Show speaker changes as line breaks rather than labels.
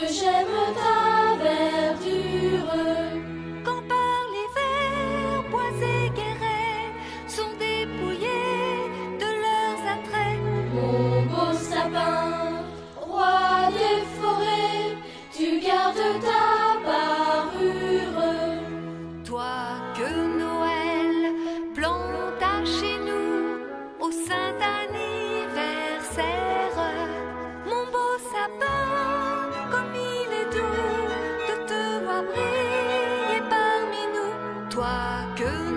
que j'aime ta
toi que